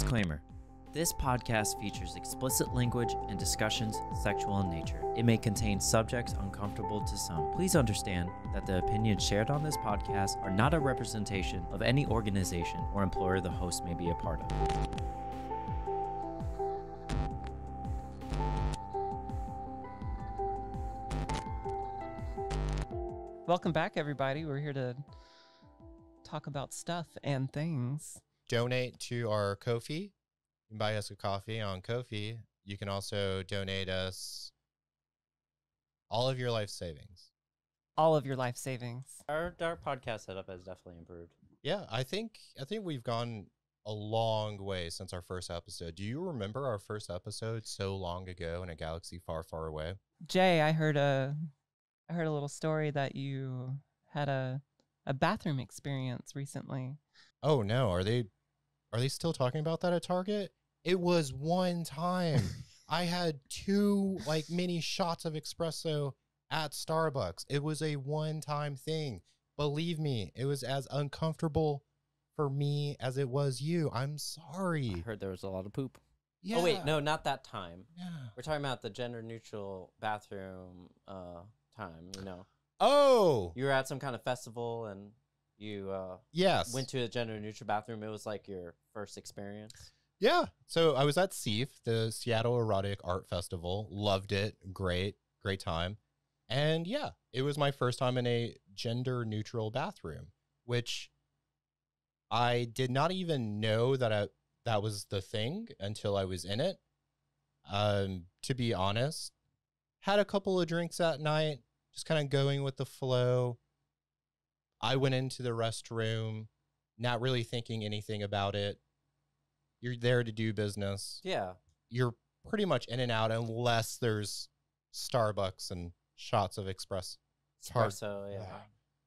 Disclaimer This podcast features explicit language and discussions sexual in nature. It may contain subjects uncomfortable to some. Please understand that the opinions shared on this podcast are not a representation of any organization or employer the host may be a part of. Welcome back, everybody. We're here to talk about stuff and things. Donate to our Ko-fi. You can buy us a coffee on Ko-fi. You can also donate us all of your life savings. All of your life savings. Our, our podcast setup has definitely improved. Yeah, I think I think we've gone a long way since our first episode. Do you remember our first episode so long ago in a galaxy far, far away? Jay, I heard a, I heard a little story that you had a, a bathroom experience recently. Oh no, are they are they still talking about that at Target? It was one time. I had two like mini shots of espresso at Starbucks. It was a one time thing. Believe me, it was as uncomfortable for me as it was you. I'm sorry. I heard there was a lot of poop. Yeah. Oh wait, no, not that time. Yeah. We're talking about the gender neutral bathroom uh time, you know. Oh, You were at some kind of festival and you uh yes. went to a gender neutral bathroom. It was like your first experience. Yeah. So I was at SEAF, the Seattle Erotic Art Festival. Loved it. Great, great time. And yeah, it was my first time in a gender neutral bathroom, which I did not even know that I, that was the thing until I was in it. Um, to be honest, had a couple of drinks that night, just kind of going with the flow. I went into the restroom, not really thinking anything about it you're there to do business. Yeah. You're pretty much in and out unless there's Starbucks and shots of express. It's. Espresso, yeah.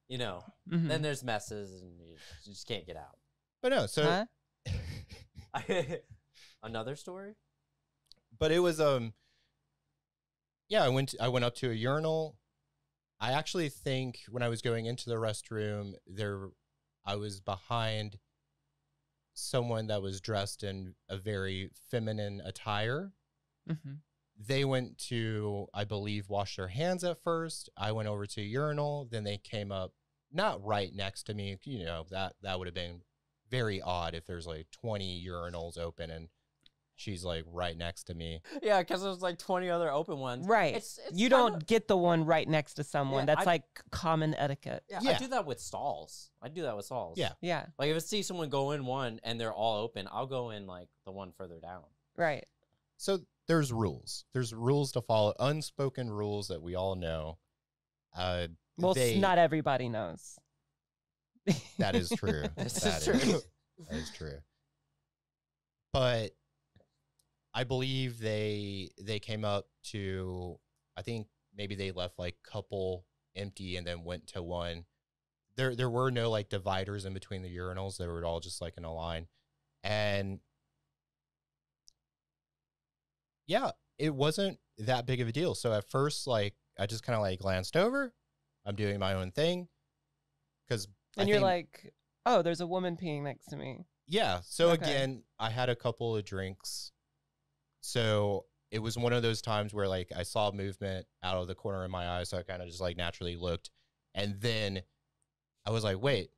You know. Mhm. Then there's messes and you, you just can't get out. But no, so Huh? Another story? but it was um yeah, I went to, I went up to a urinal. I actually think when I was going into the restroom there I was behind someone that was dressed in a very feminine attire. Mhm. they went to i believe wash their hands at first i went over to a urinal then they came up not right next to me you know that that would have been very odd if there's like 20 urinals open and she's like right next to me Yeah, because there's like 20 other open ones. Right. It's, it's you don't get the one right next to someone. Yeah, That's I- like common etiquette. Yeah, Yeah. I do that with stalls. I do that with stalls. Yeah. Yeah. Like if I see someone go in one and they're all open, I'll go in like the one further down. Right. so there's rules there's rules to follow unspoken rules that we all know uh Well, they- not everybody knows. that is true This That is true. That is true. But I believe they they came up to I think maybe they left like couple empty and then went to one. There there were no like dividers in between the urinals. They were all just like in a line. And yeah, it wasn't that big of a deal. So at first like I just kind of like glanced over. I'm doing my own thing cuz And you're like, oh, there's a woman peeing next to me. yeah. So Okay. again, I had a couple of drinks. So it was one of those times where like I saw movement out of the corner of my eye. So I kind of just like naturally looked. And then I was like, wait,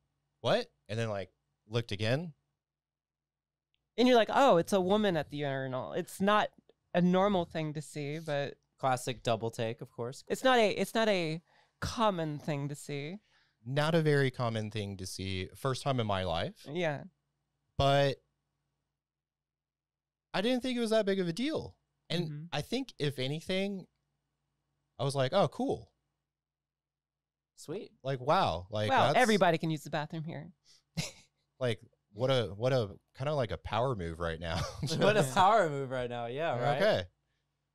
what? And then like looked again. And you're like, oh, it's a woman at the urinal. It's not a normal thing to see, but Classic double take, of course. it's not a it's not a common thing to see. Not a very common thing to see. First time in my life. Yeah. But I didn't think it was that big of a deal. And Mhm. I think if anything, I was like, oh, cool. Sweet. Like, wow. Like, wow, everybody can use the bathroom here. like what a what a kind of like a power move right now. what a power move right now. Yeah, right. Okay.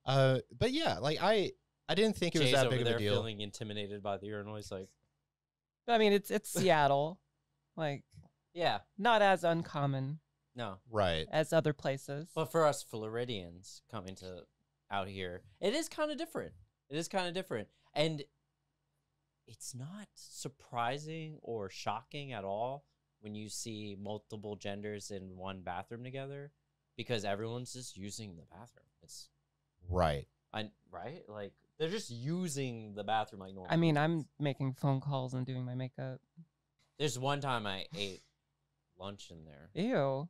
Uh, but yeah, like I I didn't think it was Jay's that big of a deal. feeling intimidated by the urinal. He's like, I mean, it's it's Seattle. Like yeah, not as uncommon no. Right. as other places. But for us Floridians coming to out here, it is kind of different. It is kind of different. And it's not surprising or shocking at all when you see multiple genders in one bathroom together. because everyone's just using the bathroom. It's Right. I right like they're just using the bathroom like normal. I mean. I'm making phone calls and doing my makeup. There's one time I ate lunch in there. Ew.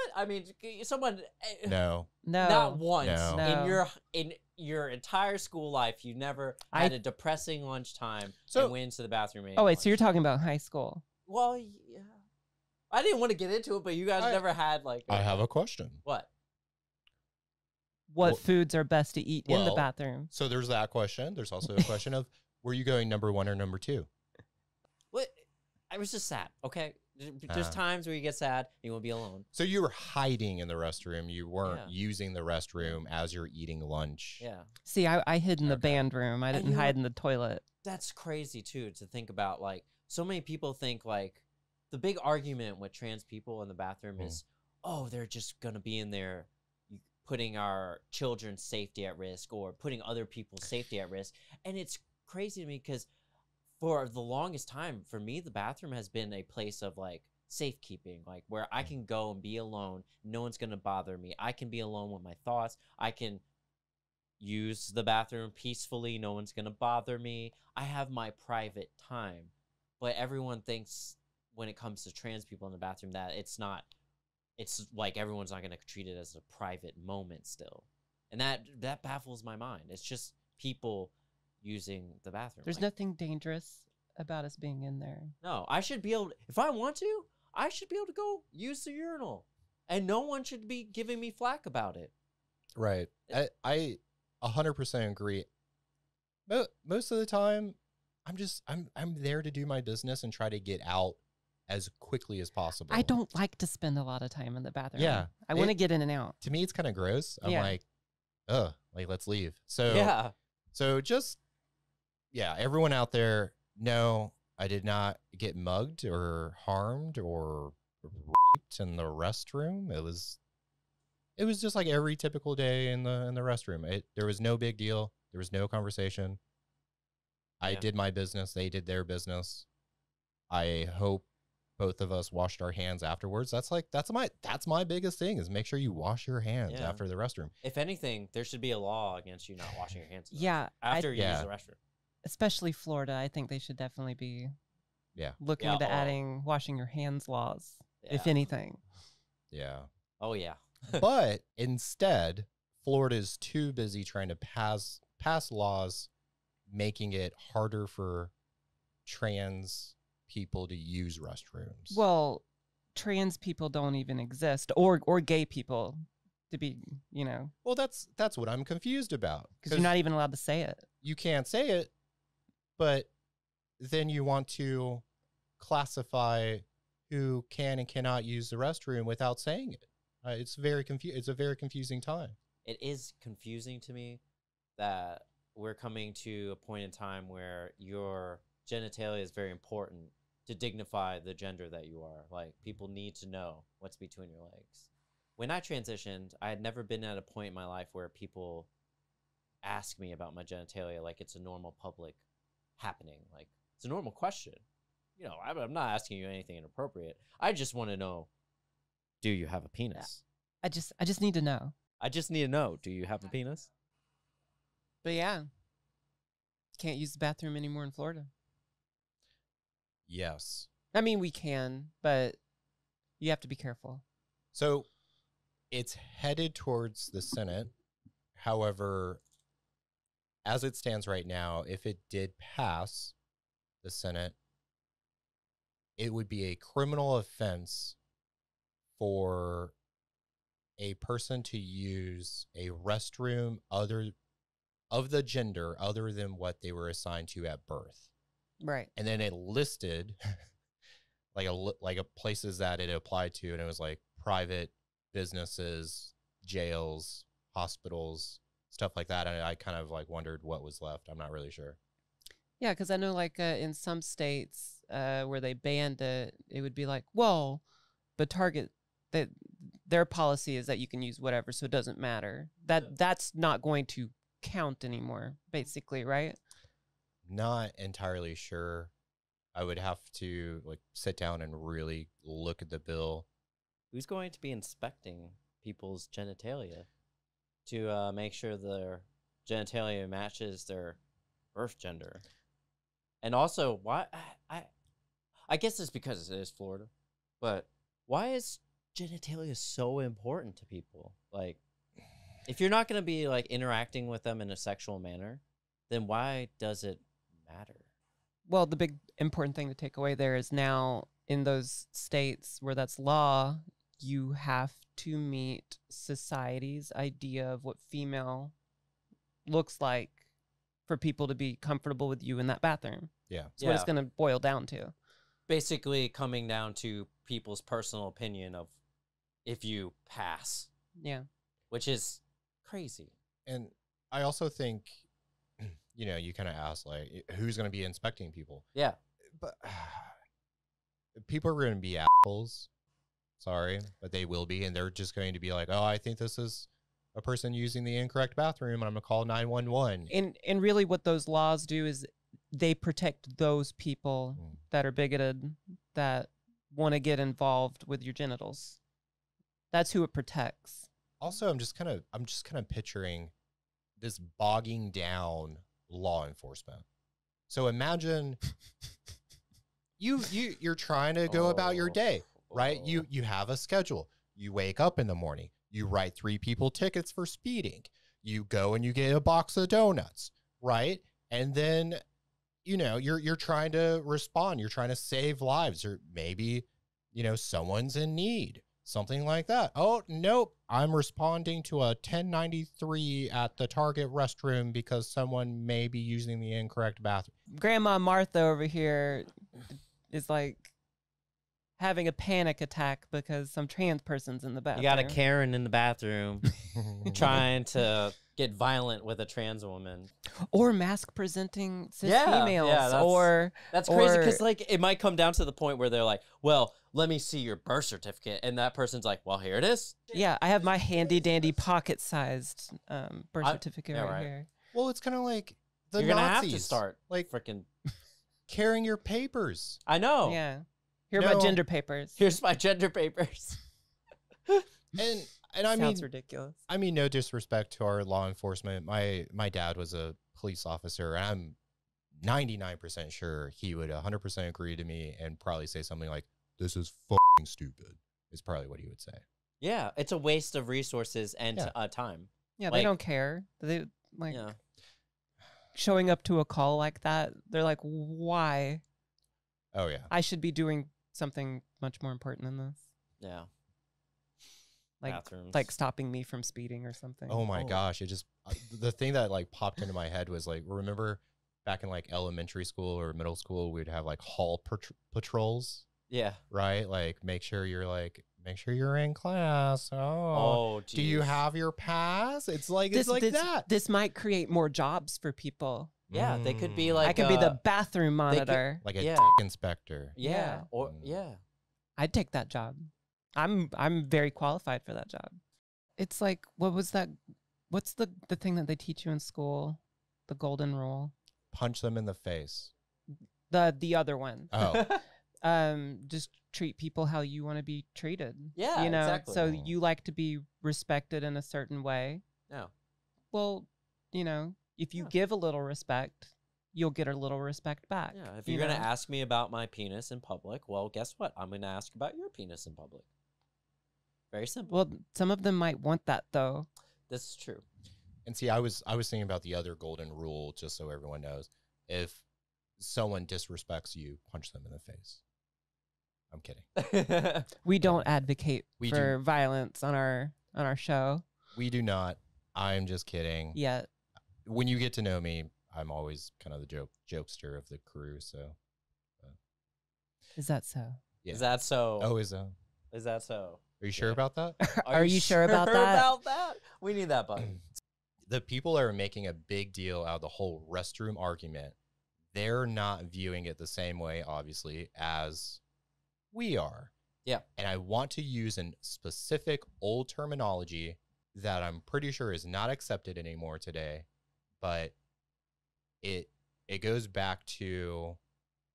What I mean, someone eh, No. No. not once No. No. in your in your entire school life you never I- had a depressing lunchtime So- and went into the bathroom. Oh ate wait, so you're talking about high school? Well, yeah. I didn't want to get into it, but you guys I- never had like I have a question. what? What Well- foods are best to eat in the bathroom? So there's that question. There's also a question of were you going number one or number two? What? I was just sad. Okay, There- there's Ah. times where you get sad and you want to be alone. So you were hiding in the restroom. You weren't Yeah. using the restroom as you're eating lunch. Yeah, See, I, I hid in the band room. I didn't hide in the toilet. that's crazy too to think about. Like so many people think like the big argument with trans people in the bathroom Mm. is, oh, they're just gonna be in there putting our children's safety at risk or putting other people's safety at risk. And it's crazy to me because for the longest time, for me, the bathroom has been a place of like safekeeping, like where I mm. can go and be alone. No one's gonna bother me. I can be alone with my thoughts. I can use the bathroom peacefully. No one's gonna bother me. I have my private time. But everyone thinks when it comes to trans people in the bathroom that it's not it's like everyone's not gonna treat it as a private moment still. And that that baffles my mind. It's just people using the bathroom. There's Like, nothing dangerous about us being in there. no, I should be able to, if I want to, I should be able to go use the urinal. And no one should be giving me flack about it. Right. Uh, I, I 100% agree. Mo- most of the time, I'm just I'm I'm there to do my business and try to get out as quickly as possible. I don't like to spend a lot of time in the bathroom. Yeah, I want to get in and out. To me, it's kind of gross. I'm Yeah. like, ugh, like let's leave. So yeah. So just yeah, everyone out there, no, I did not get mugged or harmed or raped in the restroom. It was it was just like every typical day in the in the restroom. It there was no big deal. There was no conversation. I Yeah. did my business, they did their business. I hope both of us washed our hands afterwards. That's like that's my that's my biggest thing is make sure you wash your hands Yeah. after the restroom. If anything, there should be a law against you not washing your hands. Yeah, restroom I- after you Yeah. use the restroom. Especially Florida. I think they should definitely be Yeah. looking Yeah, into oh. adding washing your hands laws, if anything. Yeah. Oh yeah. but instead, Florida is too busy trying to pass pass laws making it harder for trans people to use restrooms. Well, trans people don't even exist, or or gay people, to be you know, well, that's that's what I'm confused about because you're not even allowed to say it. you can't say it, but then you want to classify who can and cannot use the restroom without saying it. Uh, it's very confu- It's a very confusing time. It is confusing to me that we're coming to a point in time where your genitalia is very important to dignify the gender that you are. Like people need to know what's between your legs. When I transitioned, I had never been at a point in my life where people ask me about my genitalia like it's a normal public happening. Like it's a normal question. You know, I'm, I'm not asking you anything inappropriate. I just want to know, do you have a penis? I just I just need to know. I just need to know, do you have a penis? But yeah, can't use the bathroom anymore in Florida. Yes. I mean, we can, but you have to be careful. So it's headed towards the Senate. However, as it stands right now, if it did pass the Senate, it would be a criminal offense for a person to use a restroom other of the gender other than what they were assigned to at birth Right. and then it listed like a like a places that it applied to and it was like private businesses jails hospitals stuff like that and i kind of like wondered what was left. I'm not really sure. Yeah, because I know, like uh, in some states uh, where they banned it, it would be like, well, but Target that their policy is that you can use whatever, so it doesn't matter. That that's not going to count anymore, basically, right? not entirely sure. I would have to like sit down and really look at the bill. Who's going to be inspecting people's genitalia to uh, make sure their genitalia matches their birth gender. And also, why I, I guess it's because it is Florida, but why is genitalia so important to people? Like, if you're not going to be like interacting with them in a sexual manner, then why does it matter? Well, the big important thing to take away there is now in those states where that's law, you have to meet society's idea of what female looks like for people to be comfortable with you in that bathroom. Yeah. That's what it's going to boil down to. basically coming down to people's personal opinion of if you pass, Yeah. which is crazy. And I also think, you know, you kind of ask like, who's going to be inspecting people? Yeah. But people are going to be assholes. Sorry, but they will be, and they're just going to be like, "Oh, I think this is a person using the incorrect bathroom, and I'm gonna call 911." And and really what those laws do is they protect those people Mm. that are bigoted that want to get involved with your genitals. That's who it protects. Also, I'm just kind of, I'm just kind of picturing this bogging down law enforcement. So imagine you you you're trying to go about your Oh, day. Right? Oh. You oh. you have a schedule. You wake up in the morning. You mm-hmm. write three people tickets for speeding. You go and you get a box of donuts, right? And then you know, you're you're trying to respond. You're trying to save lives or maybe, you know, someone's in need. Something like that. Oh, nope. I'm responding to a 1093 at the Target restroom because someone may be using the incorrect bathroom. Grandma Martha over here is like having a panic attack because some trans person's in the bathroom. You got a Karen in the bathroom trying to get violent with a trans woman. or mask presenting cis Yeah, yeah, females that's- or That's crazy because like it might come down to the point where they're like, "Well, let me see your birth certificate," and that person's like, "Well, here it is." yeah, I have my handy dandy pocket sized um, birth I- certificate yeah, right, right. here. well, it's kind of like the You're gonna have to start like freaking. carrying your papers. I know. Yeah. Here are No. my gender papers. Here's my gender papers. And and I Sounds mean ridiculous. I mean no disrespect to our law enforcement. My my dad was a police officer and I'm 99% sure he would 100% agree to me and probably say something like this is fucking stupid. Is probably what he would say. yeah, it's a waste of resources and Yeah. uh, time. Yeah, like- they don't care. They like yeah. showing up to a call like that. They're like, why? Oh yeah. I should be doing something much more important than this. Yeah. Like Bathrooms. like stopping me from speeding or something. Oh my Oh. gosh, it just uh, the thing that like popped into my head was like remember back in like elementary school or middle school we'd have like hall patr- patrols, yeah. right? Like make sure you're like make sure you're in class. Oh. Oh, Do you have your pass? It's like this, it's like this, that. This might create more jobs for people. Yeah, they could be like I could be uh, the bathroom they could- monitor. like a Yeah. dick inspector. Yeah. Yeah. Or Mm. yeah. I'd take that job. I'm I'm very qualified for that job. It's like what was that? What's the the thing that they teach you in school? The golden rule. Punch them in the face. The the other one. Oh, Um, just treat people how you want to be treated. Yeah, you know. exactly. So Mm. you like to be respected in a certain way. no. Well, you know, if you Yeah. give a little respect, you'll get a little respect back. Yeah. If you you're gonna ask me about my penis in public, well, guess what? I'm gonna ask about your penis in public. Very simple. Well, some of them might want that though. this is true. and see, I was I was thinking about the other golden rule, just so everyone knows. If someone disrespects you, punch them in the face. I'm kidding. We don't advocate We do. for violence on our on our show We do not. I'm just kidding. yet. When you get to know me, I'm always kind of the joke jokester of the crew. So, Is that so? yeah. Is that so? oh, is uh, Is that so? are you sure Yeah. about that? Are, you sure about that? about that? We need that button. the people that are making a big deal out of the whole restroom argument, they're not viewing it the same way, obviously, as we are. Yeah. And I want to use a specific old terminology that I'm pretty sure is not accepted anymore today, but it it goes back to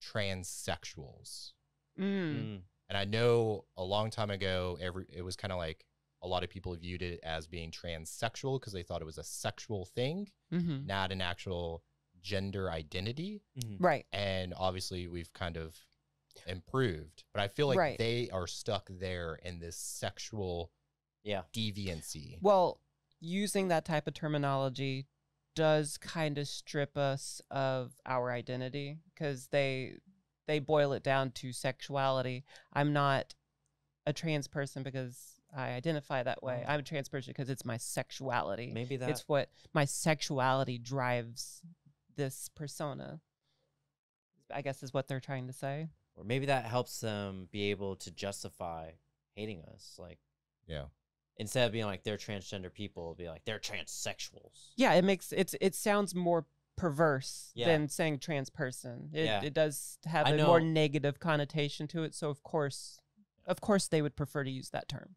transsexuals. Mm. Mm. And I know a long time ago, every it was kind of like a lot of people viewed it as being transsexual because they thought it was a sexual thing, hmm not an actual gender identity. Mhm. Right. And obviously, we've kind of improved, but I feel like Right. they are stuck there in this sexual Yeah. deviancy. Well, using that type of terminology does kind of strip us of our identity because they they boil it down to sexuality. I'm not a trans person because I identify that way. Oh. I'm a trans person because it's my sexuality. Maybe that. it's what my sexuality drives this persona. I guess is what they're trying to say. or maybe that helps them be able to justify hating us. Like Yeah. Instead of being like they're transgender people, it'll be like they're transsexuals. Yeah, it makes it's it sounds more perverse Yeah. than saying trans person. It Yeah. it does have I a more negative connotation to it. So of course, of course, they would prefer to use that term.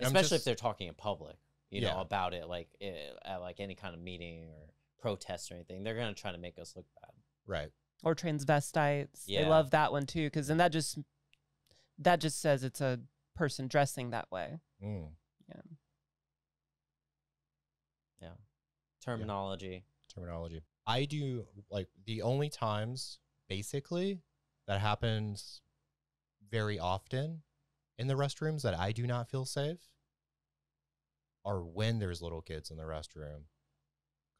I'm Especially if they're talking in public, you Yeah. know, about it, like eh, at like any kind of meeting or protest or anything. They're gonna try to make us look bad. Right. Or transvestites. They Yeah. love that one too, because then that just that just says it's a person dressing that way. Mm. Terminology. terminology. I do like the only times basically that happens very often in the restrooms that I do not feel safe are when there's little kids in the restroom.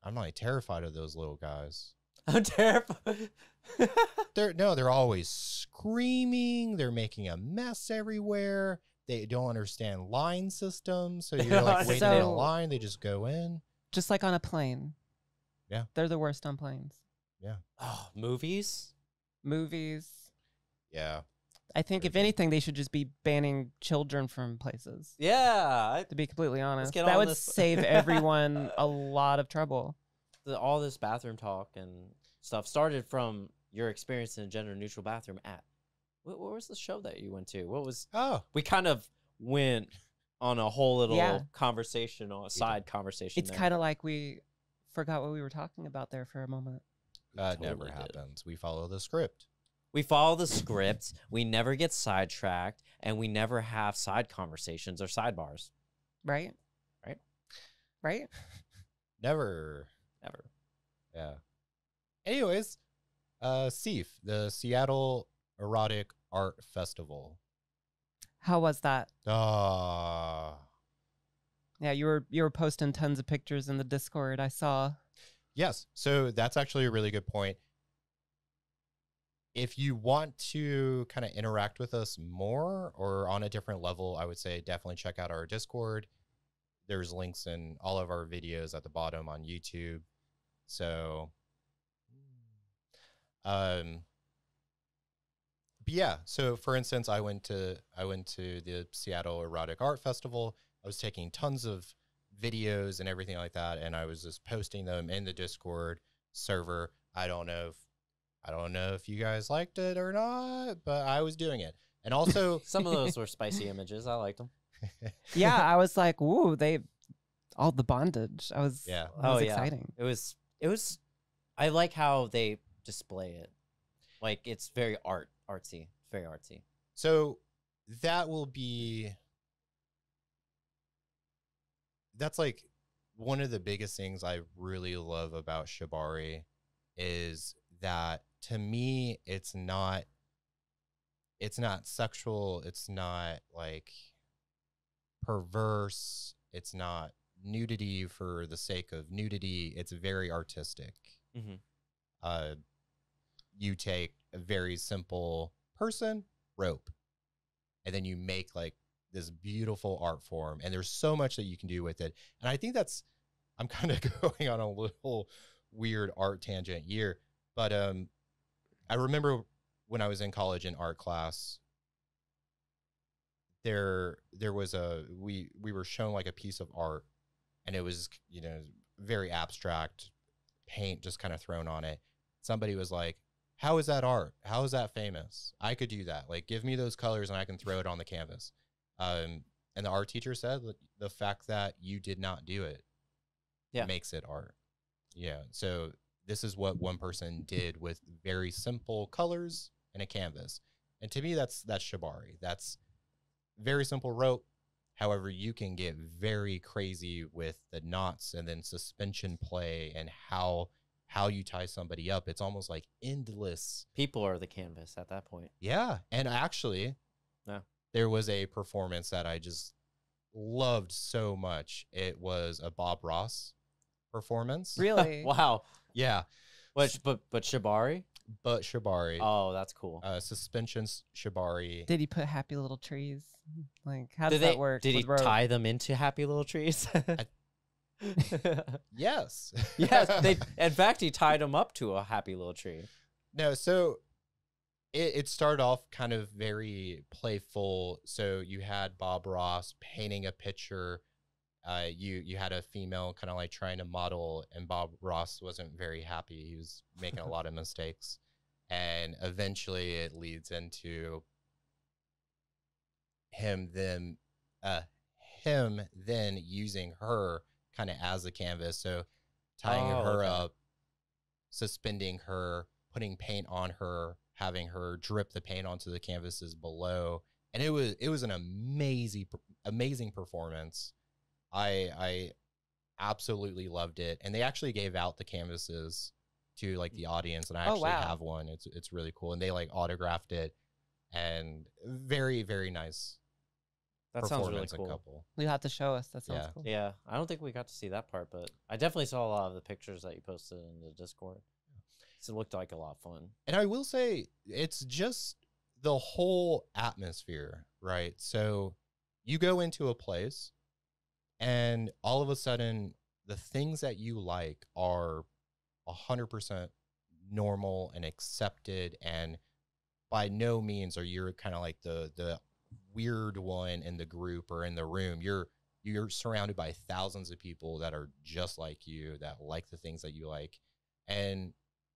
I'm like terrified of those little guys. I'm terrified. They're no, they're always screaming, they're making a mess everywhere. They don't understand line systems, so you're like waiting in a So- line, they just go in. Just like on a plane. Yeah. They're the worst on planes. oh, movies. Movies. Yeah. I think if Very anything, they should just be banning children from places. Yeah, I, To be completely honest, get that on would this. save everyone a lot of trouble. the, all this bathroom talk and stuff started from your experience in a gender neutral bathroom at what, what was the show that you went to? What was Oh, we kind of went on a whole little Yeah. conversation or a side conversation. It's kind of like we forgot what we were talking about there for a moment. that totally never did. happens. We follow the script. we follow the script. We never get sidetracked, and we never have side conversations or sidebars. Right? Right. Right? Never. Never. Yeah. Anyways, uh SEAF, the Seattle Erotic Art Festival. How was that? Ah. Yeah, you were you were posting tons of pictures in the Discord. I saw. yes. So that's actually a really good point. If you want to kind of interact with us more or on a different level, I would say definitely check out our Discord. There's links in all of our videos at the bottom on YouTube. So um but yeah, so for instance, I went to I went to the Seattle Erotic Art Festival. I was taking tons of videos and everything like that, and I was just posting them in the Discord server. I don't know if I don't know if you guys liked it or not, but I was doing it. And also, Some of those were spicy images. I liked them. Yeah, I was like, "Ooh, they all the bondage." I was. Yeah. That was Oh, yeah. exciting. It was. It was. I like how they display it. Like it's very art artsy. Very artsy. So that will be that's like one of the biggest things I really love about Shibari is that to me it's not it's not sexual, it's not like perverse, it's not nudity for the sake of nudity, it's very artistic. Mhm. Uh you take a very simple person, rope, and then you make like this beautiful art form. And there's so much that you can do with it. And I think that's, I'm kind of going on a little weird art tangent here, but um, I remember when I was in college in art class, there there was a we we were shown like a piece of art, and it was you know very abstract, paint just kind of thrown on it. Somebody was like, how is that art? How is that famous? I could do that. Like, give me those colors and I can throw it on the canvas. Um, and the art teacher said that the fact that you did not do it Yeah. makes it art. Yeah. So this is what one person did with very simple colors and a canvas. And to me, that's that's shibari. That's very simple rope, However, you can get very crazy with the knots and then suspension play and how how you tie somebody up. It's almost like endless. People are the canvas at that point. Yeah, and actually, Yeah. there was a performance that I just loved so much. It was a Bob Ross performance. Really? wow. Yeah, Which, but but Shibari. but Shibari, Oh, that's cool. uh, suspensions Shibari. Did he put happy little trees? Like, how did does they, that work? Did he with rope? tie them into happy little trees? yes. yes, they. In fact, he tied them up to a happy little tree. No, so it, it started off kind of very playful. So you had Bob Ross painting a picture. Uh, you you had a female kind of like trying to model, and Bob Ross wasn't very happy. He was making a lot of mistakes, and eventually it leads into him then uh him then using her kind of as a canvas. So tying Oh, her okay. up, suspending her, putting paint on her, having her drip the paint onto the canvases below. And it was it was an amazing amazing performance. I I absolutely loved it. And they actually gave out the canvases to like the audience and I Oh, actually wow. have one. It's it's really cool and they like autographed it and very very nice That sounds really performance and cool. couple. You have to show us. That sounds Yeah. cool. Yeah, I don't think we got to see that part, but I definitely saw a lot of the pictures that you posted in the Discord. So it looked like a lot of fun. And I will say it's just the whole atmosphere, right? So you go into a place and all of a sudden the things that you like are 100% normal and accepted and by no means are you kind of like the the weird one in the group or in the room. You're you're surrounded by thousands of people that are just like you that like the things that you like. And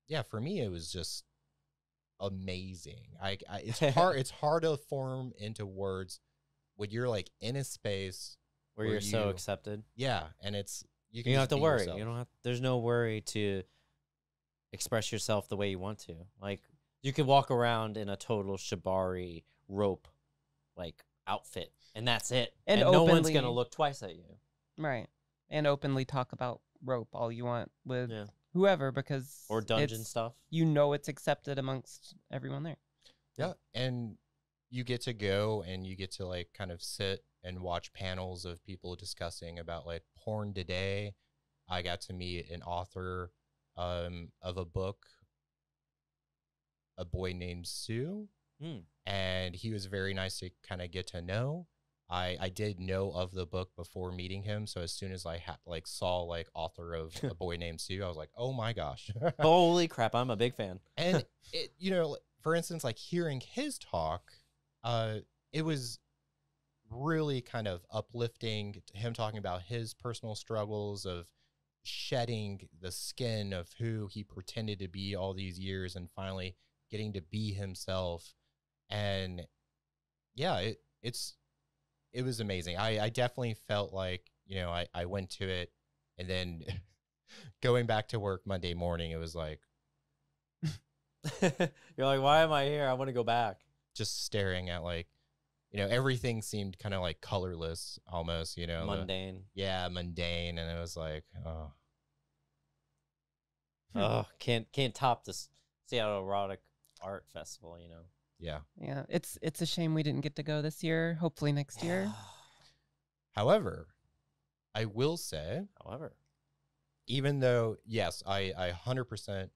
yeah, for me it was just amazing. I, I it's hard it's hard to form into words when you're like in a space Where, Where you're so accepted. yeah, and it's you You don't have to worry. yourself. You don't have. There's no worry to express yourself the way you want to. Like you could walk around in a total shibari rope, like outfit, and that's it. And And, no one's gonna look twice at you. Right. And openly talk about rope all you want with Yeah. whoever because Or dungeon stuff. You know it's accepted amongst everyone there. Yeah, and you get to go and you get to like kind of sit and watch panels of people discussing about like porn today. I got to meet an author um, of a book, a boy named Sue, Hmm. and he was very nice to kind of get to know. I I did know of the book before meeting him, so as soon as I ha- like saw like author of a boy named Sue, I was like, oh my gosh. Holy crap! I'm a big fan. and it you know for instance like hearing his talk uh it was really kind of uplifting him talking about his personal struggles of shedding the skin of who he pretended to be all these years and finally getting to be himself and yeah it it's it was amazing i i definitely felt like you know i i went to it and then going back to work monday morning it was like You're like, why am I here? I want to go back. just staring at like you know everything seemed kind of like colorless almost you know the- Mundane. yeah mundane and it was like oh Oh, can't can't top this Seattle Erotic Art Festival. You know. Yeah Yeah. It's it's a shame we didn't get to go this year. Hopefully next year. however i will say However, even though yes i i 100%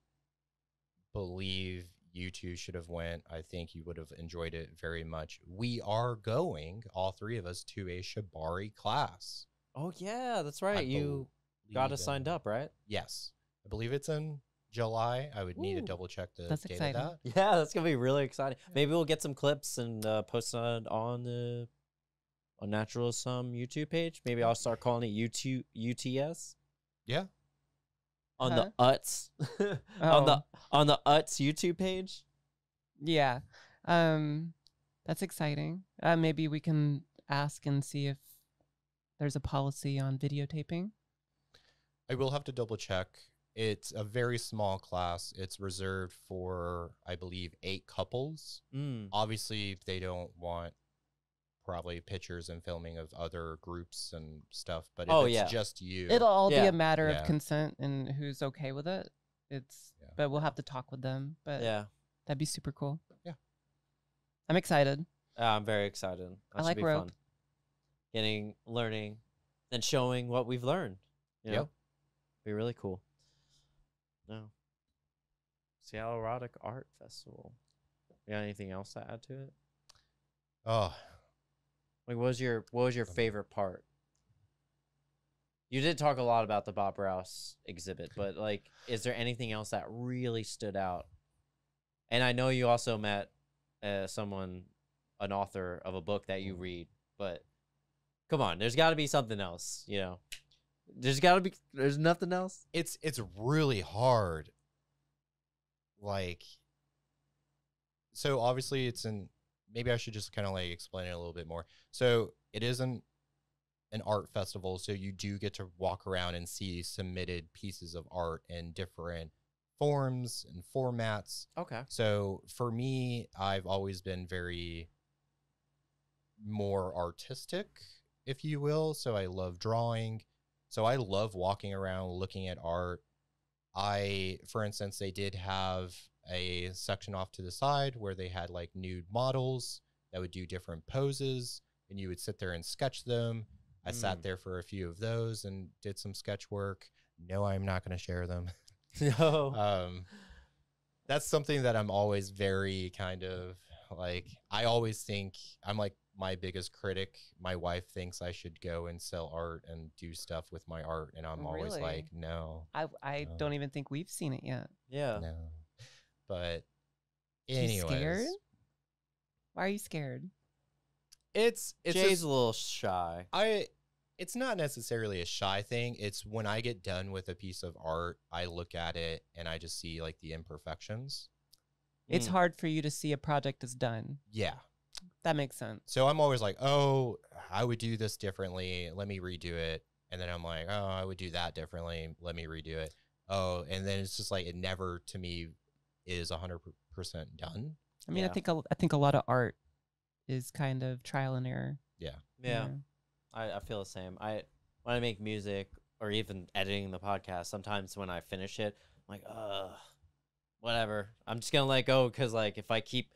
believe you two should have went i think you would have enjoyed it very much we are going all three of us to a shibari class oh yeah, that's I right. You got us signed up, right? yes i believe it's in july i would need to double check the that's date exciting. of that Yeah, that's gonna be really exciting. Maybe we'll get some clips and uh, post it on the Unnatural To Some YouTube page. Maybe I'll start calling it YouTube UTS yeah on Huh? the UTS on the Oh. on the UTS YouTube page. Yeah. Um that's exciting. Uh maybe we can ask and see if there's a policy on videotaping. I will have to double check. It's a very small class. It's reserved for, I believe, eight couples. Mm. Obviously, if they don't want probably pictures and filming of other groups and stuff. But if Oh, it's yeah. just you, It'll all be a matter Yeah. of consent and who's okay with it. It's Yeah. but we'll have to talk with them. But yeah, that'd be super cool. Yeah. I'm excited. Uh, I'm very excited. That I should like be rope. Fun. Getting, learning, and showing what we've learned. You know? Yep. Be really cool. No. Seattle Erotic Art Festival. You got anything else to add to it? oh, Like, what was your what was your Um, favorite part? You did talk a lot about the Bob Ross exhibit, but like, is there anything else that really stood out? And I know you also met uh, someone, an author of a book that you read, but come on, there's got to be something else, you know. There's got to be. There's nothing else. it's it's really hard. Like, so obviously it's in. Maybe I should just kind of like explain it a little bit more. So it isn't an art festival, so you do get to walk around and see submitted pieces of art in different forms and formats. Okay. So for me, I've always been very more artistic, if you will. So I love drawing. So I love walking around looking at art. I, for instance, they did have a section off to the side where they had like nude models that would do different poses and you would sit there and sketch them. I Mm. sat there for a few of those and did some sketch work. No, I'm not going to share them No. um that's something that i'm always very kind of like i always think i'm like my biggest critic my wife thinks i should go and sell art and do stuff with my art and i'm always like no I I Oh. don't even think we've seen it yet. yeah. no but anyway, scared? Why are you scared? it's it's Jay's just- a little shy. I it's not necessarily a shy thing. It's when I get done with a piece of art, I look at it and I just see like the imperfections. It's Mm. hard for you to see a project is done. Yeah. That makes sense. So I'm always like, oh, I would do this differently. Let me redo it. And then I'm like, oh, I would do that differently. Let me redo it. Oh, and then it's just like it never to me is 100% done. I mean, I think a, I think a lot of art is kind of trial and error. Yeah. you Yeah. I, I feel the same. I when I make music or even editing the podcast, sometimes when I finish it, I'm like, ugh, whatever. I'm just gonna let go because like if I keep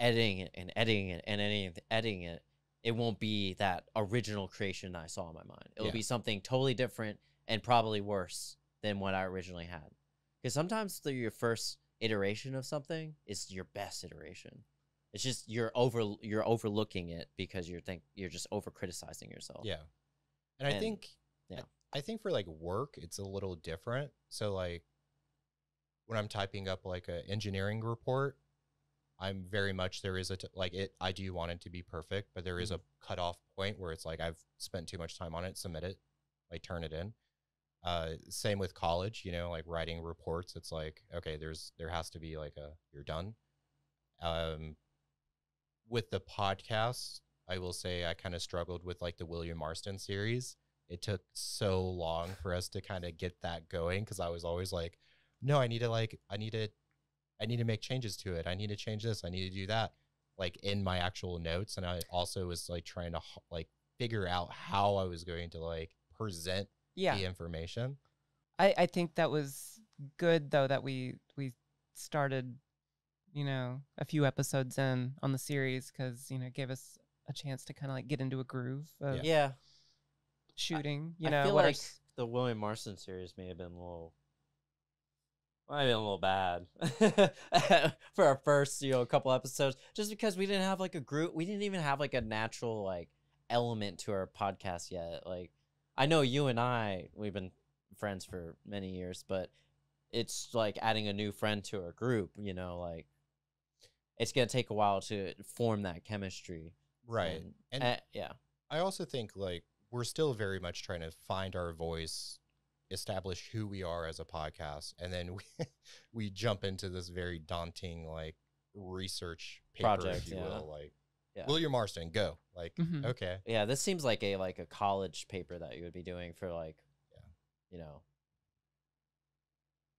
editing it and editing it and editing it, editing it, it won't be that original creation I saw in my mind. It'll Yeah. be something totally different and probably worse than what I originally had. Because sometimes the, your first iteration of something is your best iteration. It's just you're over you're overlooking it because you're think you're just over criticizing yourself. Yeah. And, I think yeah. I, I think for like work it's a little different. So like when I'm typing up like a engineering report, I'm very much there is a t- like it I do want it to be perfect, but there is a cutoff point where it's like I've spent too much time on it, submit it, like turn it in. Uh same with college, you know, like writing reports, it's like okay, there's there has to be like a you're done. Um with the podcast, I will say I kind of struggled with like the William Marston series. It took so long for us to kind of get that going because I was always like, no, I need to like, I need to, I need to make changes to it. I need to change this. I need to do that, like in my actual notes. And I also was like trying to like figure out how I was going to like present Yeah. the information. I, I think that was good though that we we started, you know, a few episodes in on the series because you know it gave us a chance to kind of like get into a groove of Yeah. Yeah. shooting. You I know, feel what like are the William Marston series may have been a little, have been a little bad for our first, you know, couple episodes, just because we didn't have like a group. We didn't even have like a natural like element to our podcast yet. Like, I know you and I, we've been friends for many years, but it's like adding a new friend to our group. You know, like it's gonna take a while to form that chemistry. Right. And, And- eh, yeah, I also think like we're still very much trying to find our voice, establish who we are as a podcast, and then we we jump into this very daunting like research paper, Project, if you yeah. will. Like Yeah. William Marston, go. Like Mhm. okay, Yeah, this seems like a like a college paper that you would be doing for like, Yeah. you know,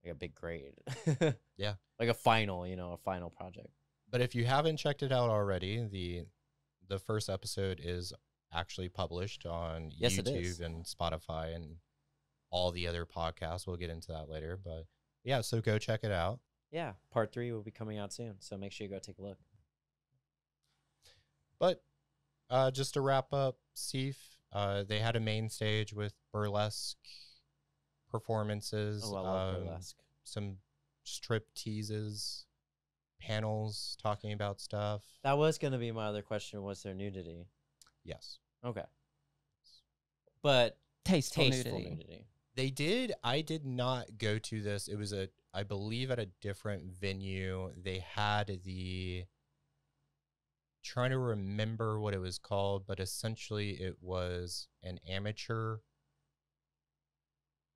like a big grade. Yeah. like a final, you know, a final project. but if you haven't checked it out already, the the first episode is actually published on Yes. YouTube and Spotify and all the other podcasts. We'll get into that later, but yeah, so go check it out. Yeah, part three will be coming out soon, so make sure you go take a look. But uh, just to wrap up, SEAF, uh, they had a main stage with burlesque performances, Oh, I love um, burlesque. some strip teases, panels talking about stuff. That was going to be my other question. Was there nudity? Yes. Okay. But Tasteful, tasteful nudity. nudity. They did. I did not go to this. It was a, I believe, at a different venue. They had the. Trying to remember what it was called, but essentially it was an amateur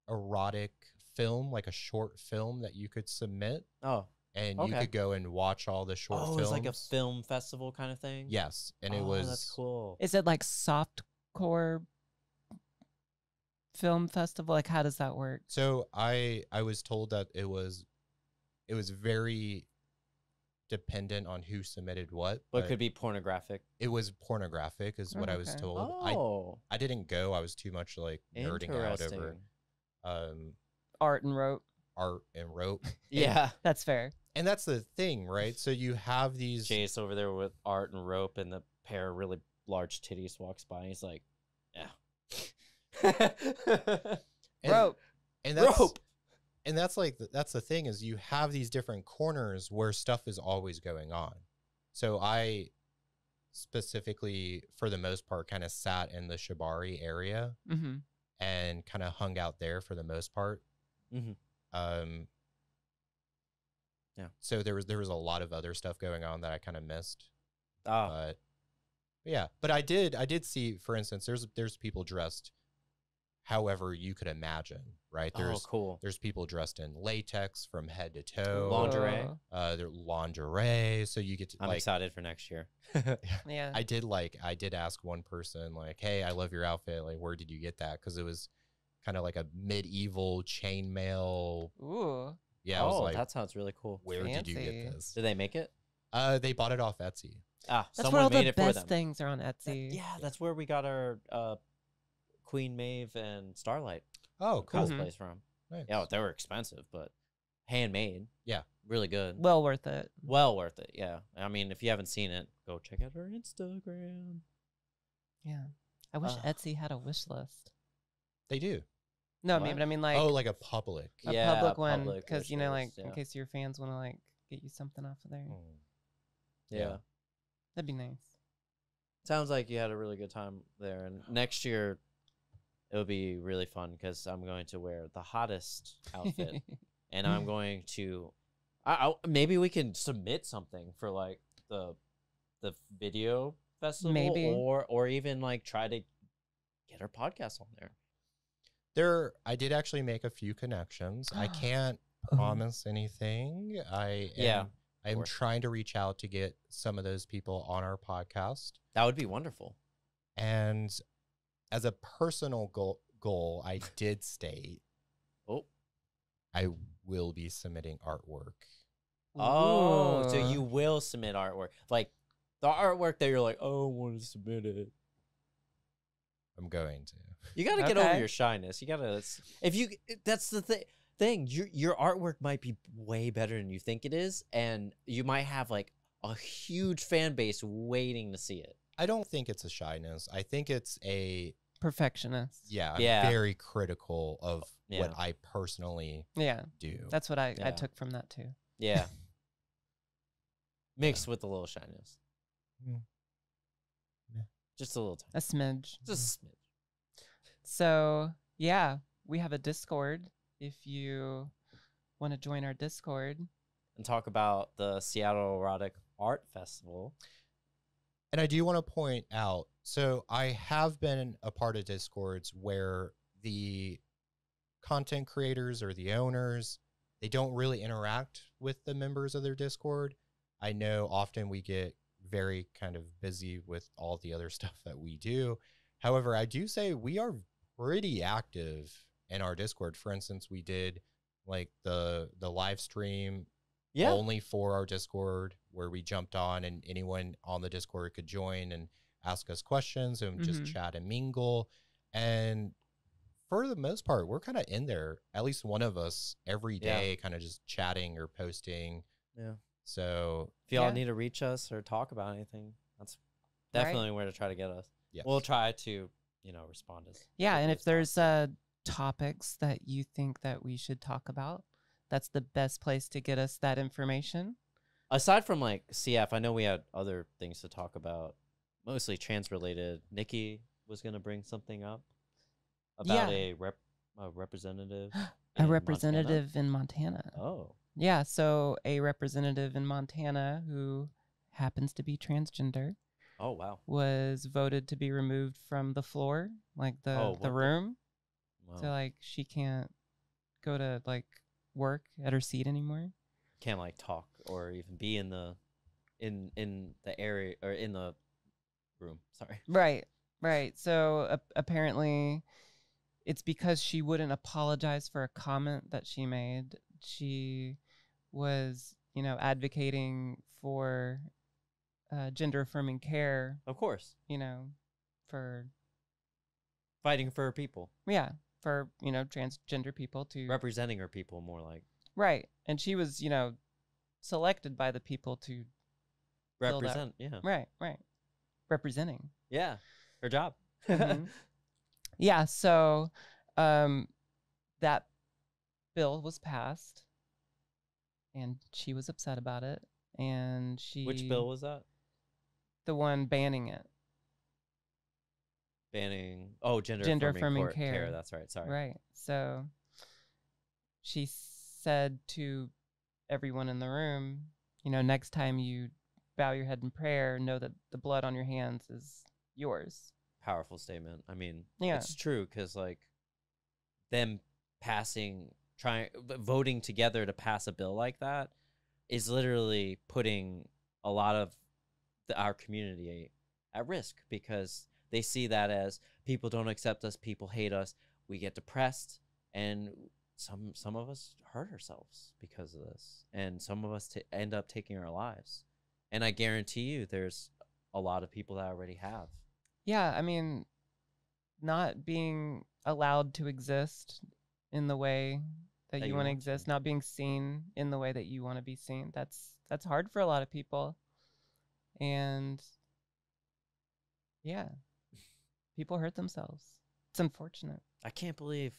erotic film, like a short film that you could submit, Oh, and you could go and watch all the short oh, films. it's like a film festival kind of thing. Yes, and it Oh, was that's cool. Is it like softcore film festival? Like, how does that work? So I I was told that it was it was very dependent on who submitted what. but it could be pornographic. it was pornographic is what I was Okay. told. Oh, I I didn't go. I was too much like nerding out interesting. over um Art and rope. art and rope. Yeah, That's fair. And that's the thing, right? So you have these Chase over there with art and rope, and the pair of really large titties walks by. And he's like, "Yeah, and, rope. and that's rope." and that's like that's the thing is you have these different corners where stuff is always going on so i specifically for the most part kind of sat in the shibari area Mm-hmm. and kind of hung out there for the most part Mhm. um Yeah. so there was there was a lot of other stuff going on that i kind of missed Ah, but yeah but i did i did see for instance there's there's people dressed however you could imagine right oh, cool. there's people dressed in latex from head to toe. Lingerie. Uh, they're lingerie. So you get to I'm like. excited for next year. Yeah. I did like. I did ask one person like, "Hey, I love your outfit. Like, where did you get that?" Because it was kind of like a medieval chainmail. Ooh. Yeah, I was oh, like, that sounds really cool. "Where did you get this?" Did they make it? Uh, they bought it off Etsy. Ah, That's where all made the best things are on That- Etsy. yeah, that's where we got our uh, Queen Maeve and Starlight Oh, cool. Cosplays from. Nice. Yeah, they were expensive, but handmade. Yeah. really good. Well worth it. well worth it. Yeah, I mean, if you haven't seen it, go check out her Instagram. Yeah. I wish Ugh. Etsy had a wish list. They do. No, I mean, but I mean like oh, like a public. a Yeah, public one because you know, like list, in case your fans want to like get you something off of there. Mm. Yeah. Yeah. That'd be nice. sounds like you had a really good time there, and next year it'll be really fun because I'm going to wear the hottest outfit, and I'm going to. I, I maybe we can submit something for like the the video festival, Maybe. or or even like try to get our podcast on there. There, I did actually make a few connections. I can't promise anything. I Yeah, am, I am course. trying to reach out to get some of those people on our podcast. That would be wonderful. And as a personal goal, goal I did state Oh, I will be submitting artwork. oh, so you will submit artwork, like the artwork that you're like, oh, I want to submit it. I'm going to. You got to get over your shyness. You got to if you that's the thing thing your your artwork might be way better than you think it is and you might have like a huge fan base waiting to see it. I don't think it's a shyness. I think it's a Perfectionist. yeah, I'm Yeah. very critical of Yeah. what I personally Yeah. do. That's what I, I Yeah. took from that too. Yeah. Mixed with a little shyness. Mm. Yeah. Just a little time. A smidge. Just a smidge. So yeah, we have a Discord. If you want to join our Discord, And talk about the Seattle Erotic Art Festival. And I do want to point out so I have been a part of Discords where the content creators or the owners, they don't really interact with the members of their Discord. I know often we get very kind of busy with all the other stuff that we do. However, I do say we are pretty active in our Discord. For instance, we did like the the live stream Yeah. only for our Discord where we jumped on and anyone on the Discord could join and ask us questions and just Mhm. chat and mingle. And for the most part, we're kind of in there, at least one of us every day, Yeah. kind of just chatting or posting. Yeah. So If y'all Yeah. need to reach us or talk about anything, that's Right. definitely where to try to get us. yes. We'll try to, you know, respond as Yeah, and quickly if there's uh topics that you think that we should talk about, that's the best place to get us that information. aside from like CF, I know we had other things to talk about, mostly trans related. Nikki was gonna bring something up about Yeah. a rep a representative. A in Montana? representative in Montana. Oh, Yeah, so a representative in Montana who happens to be transgender oh wow, was voted to be removed from the floor, like the Oh, the the- room. wow. So like she can't go to like work at her seat anymore. can't like talk or even be in the in in the area or in the room. Sorry. Right, right. So a apparently, it's because she wouldn't apologize for a comment that she made. She was, you know, advocating for uh, gender affirming care. Of course, You know, for fighting for people, yeah, for you know transgender people to representing her people more like right. And she was, you know, selected by the people to represent. Yeah, right, right, representing. yeah, her job. Mhm. Yeah, so um that bill was passed and she was upset about it and she Which bill was that? the one banning it. Banning. Oh, gender, Gender affirming, affirming care. care. That's right. Sorry. Right. So she said to everyone in the room, you know, next time you bow your head in prayer, know that the blood on your hands is yours. Powerful statement. I mean, Yeah. it's true because like them passing, trying, voting together to pass a bill like that is literally putting a lot of the, our community at risk because they see that as people don't accept us, people hate us, we get depressed, and some some of us hurt ourselves because of this, and some of us t- end up taking our lives. And I guarantee you, there's a lot of people that already have. Yeah, I mean, not being allowed to exist in the way that, That you you want to want to. exist, not being seen in the way that you want to be seen. That's that's hard for a lot of people. And yeah, people hurt themselves. It's unfortunate. I can't believe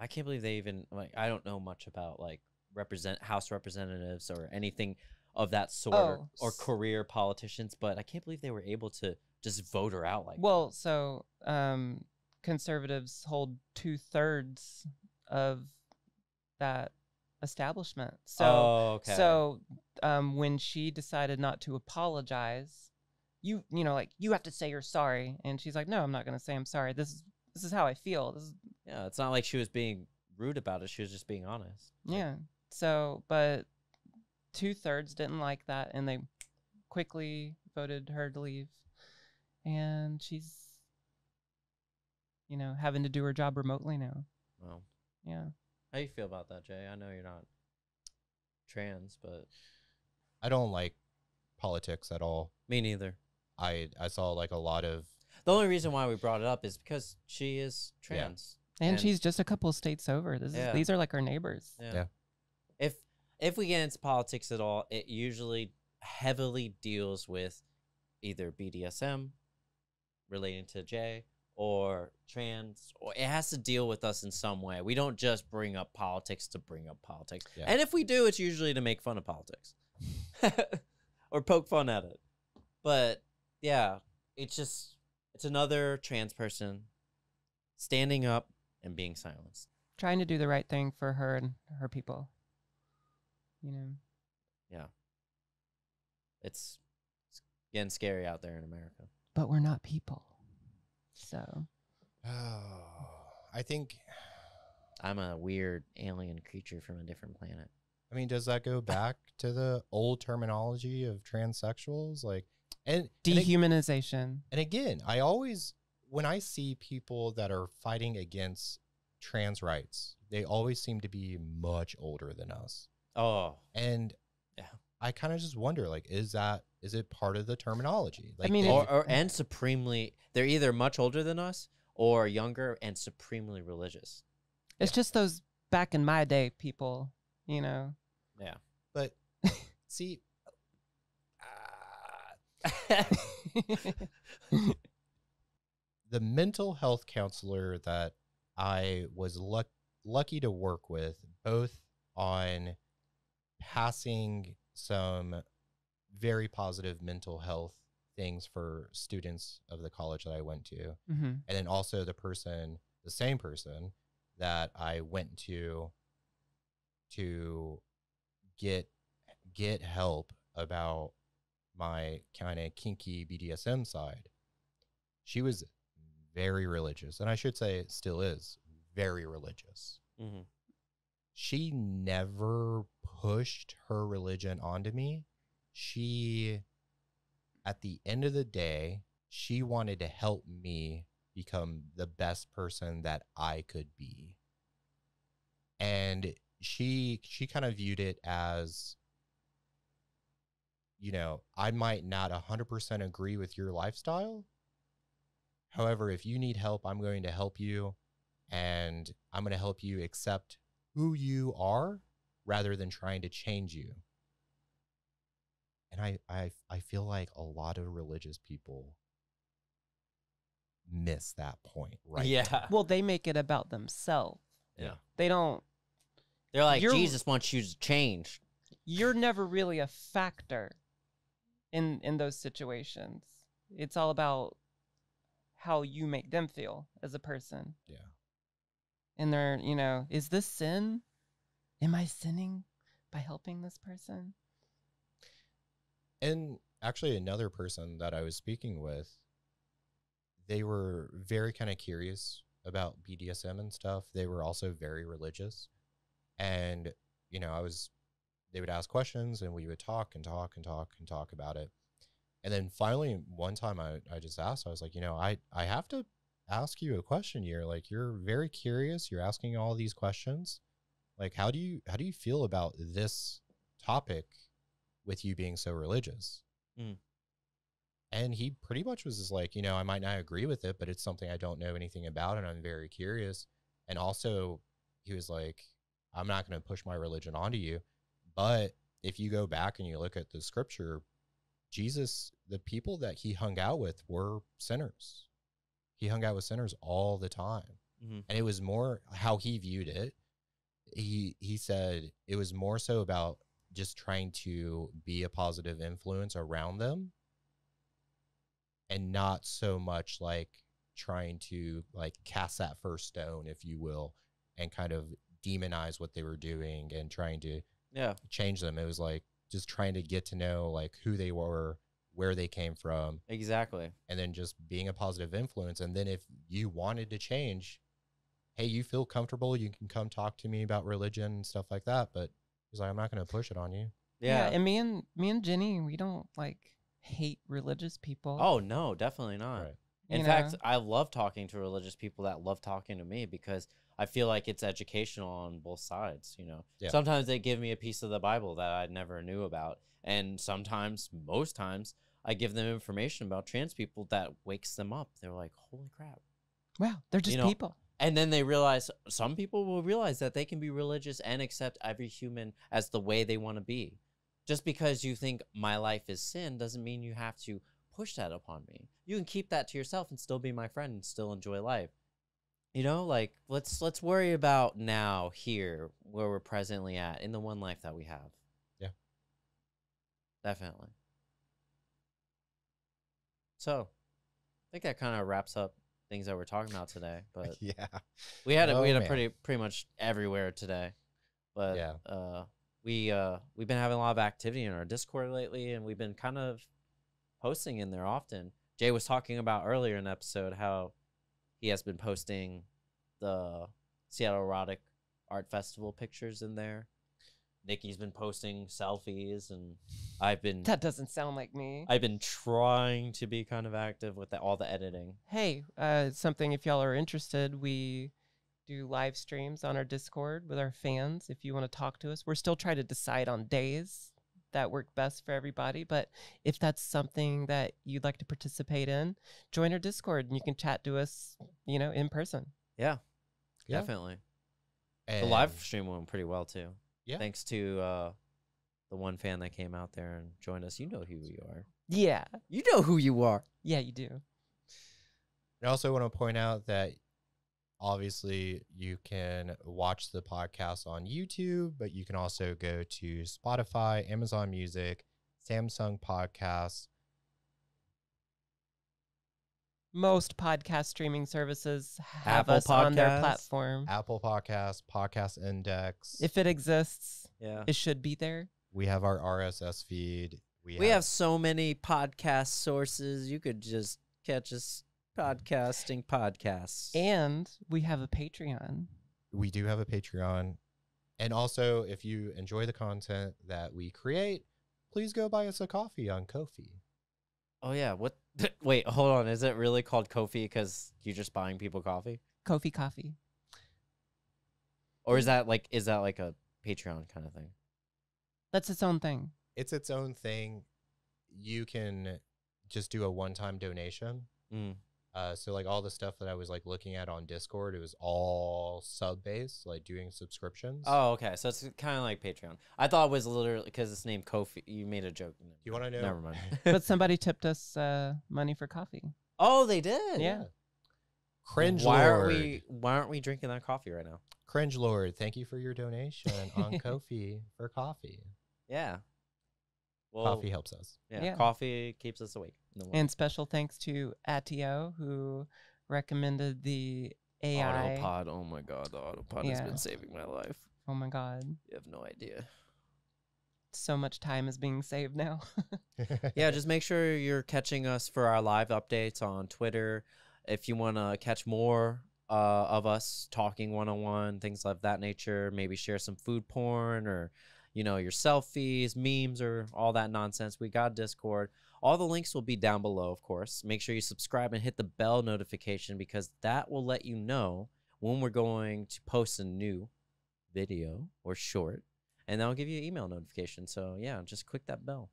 I can't believe they even like I don't know much about like represent house representatives or anything of that sort or, Oh, or career politicians, but I can't believe they were able to just vote her out like that. Well, so um, conservatives hold two thirds of that establishment. So oh, okay. So um, when she decided not to apologize, you you know like you have to say you're sorry, and she's like, no, I'm not gonna say I'm sorry. This is this is how I feel. This is yeah, it's not like she was being rude about it. She was just being honest. Like, yeah. So but two thirds didn't like that, and they quickly voted her to leave, and she's you know having to do her job remotely now. Well, Yeah. how you feel about that, Jay? I know you're not trans, but I don't like politics at all. me neither. I I saw like a lot of The only reason why we brought it up is because she is Yeah. trans. And, And- she's just a couple of states over. This Yeah. is these are like our neighbors. Yeah. Yeah. If if we get into politics at all, it usually heavily deals with either BDSM relating to Jay or trans or it has to deal with us in some way. We don't just bring up politics to bring up politics. Yeah. And if we do, it's usually to make fun of politics. or poke fun at it. But yeah, it's just it's another trans person standing up and being silenced. Trying to do the right thing for her and her people. You know. It's, it's getting scary out there in America. but we're not people. So Oh I think I'm a weird alien creature from a different planet. I mean, does that go back to the old terminology of transsexuals? Like, and and, dehumanization. and again, I always when I see people that are fighting against trans rights, they always seem to be much older than us. Oh, And Yeah. I kind of just wonder, like, is that is it part of the terminology? mean, they- it- or, or and supremely they're either much older than us or younger and supremely religious. It's just those back in my day people, you know. Yeah. but see, the mental health counselor that I was luck- lucky to work with, both on passing some very positive mental health things for students of the college that I went to, hmm and then also the person, the same person that I went to to get get help about my kind of kinky BDSM side. She was very religious, and I should say still is very religious. hmm She never pushed her religion onto me. She at the end of the day, she wanted to help me become the best person that I could be. And she she kind of viewed it as you know, I might not 100% agree with your lifestyle. However, if you need help, I'm going to help you and I'm going to help you accept who you are rather than trying to change you. And I I I feel like a lot of religious people miss that point, right? Yeah. Well, they make it about themselves. Yeah. They don't. They're like Jesus wants you to change. You're never really a factor in in those situations. It's all about how you make them feel as a person. Yeah. And they're, you know, is this sin? Am I sinning by helping this person? And actually, another person that I was speaking with, they were very kind of curious about BDSM and stuff. They were also very religious. And, you know, I was, they would ask questions and we would talk and talk and talk and talk about it. And then finally, one time I, I just asked, I was like, you know, I, I have to ask you a question here. Like, you're very curious. You're asking all these questions. Like, how do you, how do you feel about this topic with you being so religious. Mm. And he pretty much was just like, you know, I might not agree with it, but it's something I don't know anything about and I'm very curious. And also, he was like, I'm not going to push my religion onto you. But if you go back and you look at the scripture, Jesus, the people that he hung out with were sinners. He hung out with sinners all the time. Mhm. And it was more how he viewed it. He he said it was more so about just trying to be a positive influence around them and not so much like trying to like cast that first stone if you will and kind of demonize what they were doing and trying to Yeah. change them it was like just trying to get to know like who they were where they came from Exactly. and then just being a positive influence and then if you wanted to change hey you feel comfortable you can come talk to me about religion and stuff like that but he's like i'm not going to push it on you Yeah. And me and me and Jenny, we don't like hate religious people. oh no, definitely not. right In you fact, know? I love talking to religious people that love talking to me because I feel like it's educational on both sides. You know, Yeah. sometimes they give me a piece of the Bible that I never knew about, and sometimes, most times, I give them information about trans people that wakes them up. They're like, "Holy crap!" Wow, they're just know, people. And then they realize some people will realize that they can be religious and accept every human as the way they want to be. Just because you think my life is sin doesn't mean you have to push that upon me. You can keep that to yourself and still be my friend and still enjoy life. You know, like let's let's worry about now here where we're presently at in the one life that we have. Yeah. Definitely. So, I think that kind of wraps up things that we're talking about today, but yeah we had a, Oh, we had a pretty pretty much everywhere today, but Yeah. uh, we uh we've been having a lot of activity in our Discord lately, and we've been kind of posting in there often. Jay was talking about earlier in the episode how he has been posting the Seattle Erotic Art Festival pictures in there. Nikki's been posting selfies, and I've been That doesn't sound like me. I've been trying to be kind of active with the, all the editing. hey, uh, something if y'all are interested, we do live streams on our Discord with our fans. If you want to talk to us, we're still trying to decide on days that work best for everybody. But if that's something that you'd like to participate in, join our Discord and you can chat to us, you know, in person. Yeah, Yeah. definitely. And The live stream went pretty well too. Yeah. Thanks to uh, the one fan that came out there and joined us. You know who you are. Yeah. You know who you are. Yeah, you do. I also want to point out that obviously you can watch the podcast on YouTube, but you can also go to Spotify, Amazon Music, Samsung Podcasts. Most podcast streaming services have Apple us on their platform. Apple Podcasts, Podcast Index. If it exists, Yeah. it should be there. we have our RSS feed. We, We have so many podcast sources. You could just catch us podcasting podcasts. And we have a Patreon. we do have a Patreon. And also, if you enjoy the content that we create, please go buy us a coffee on Ko-fi. oh yeah, what? Wait, hold on. Is it really called Ko-fi because you're just buying people coffee, Ko-fi Coffee. or is that like is that like a Patreon kind of thing? That's its own thing. It's its own thing. You can just do a one time donation. Mm. Uh, so like all the stuff that I was like looking at on Discord, it was all sub based, like doing subscriptions. Oh, okay. So it's kind of like Patreon. I thought it was literally because it's named Ko-fi. You made a joke. Do you want to know? Never mind. But somebody tipped us uh, money for coffee. Oh, they did. Yeah. Cringe Why Lord. aren't we? Why aren't we drinking that coffee right now? Cringe Lord, thank you for your donation on Ko-fi for coffee. Yeah. Well, coffee helps us. Yeah, Yeah. coffee keeps us awake. Morning. And special thanks to Atio who recommended the AI. Autopod. Oh my god, the autopod has Yeah. been saving my life. Oh my God. You have no idea. So much time is being saved now. yeah, just make sure you're catching us for our live updates on Twitter. If you want to catch more uh, of us talking one on one, things of that nature, maybe share some food porn or, you know, your selfies, memes, or all that nonsense. We got Discord. All the links will be down below, of course. Make sure you subscribe and hit the bell notification because that will let you know when we're going to post a new video or short, and that'll give you an email notification. So, yeah, just click that bell.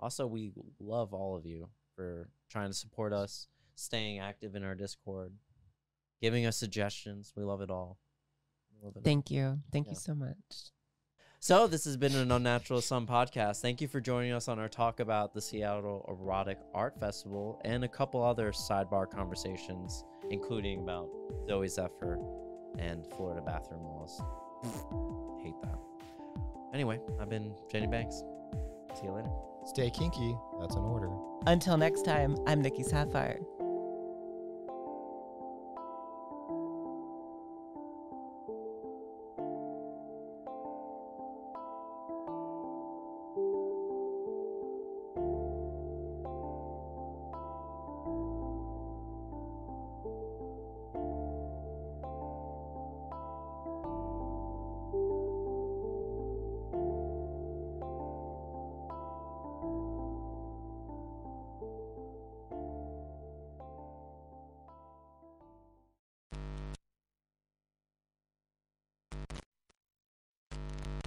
Also, we love all of you for trying to support us, staying active in our Discord, giving us suggestions. We love it all. Love it all. Thank you. Thank Yeah. you so much. So, this has been an Unnatural Sun podcast. Thank you for joining us on our talk about the Seattle Erotic Art Festival and a couple other sidebar conversations, including about Zooey Zephyr and Florida bathroom laws. Hate that. Anyway, I've been Jenny Bangz. See you later. Stay kinky. That's an order. Until next time, I'm Nikki Sapphire.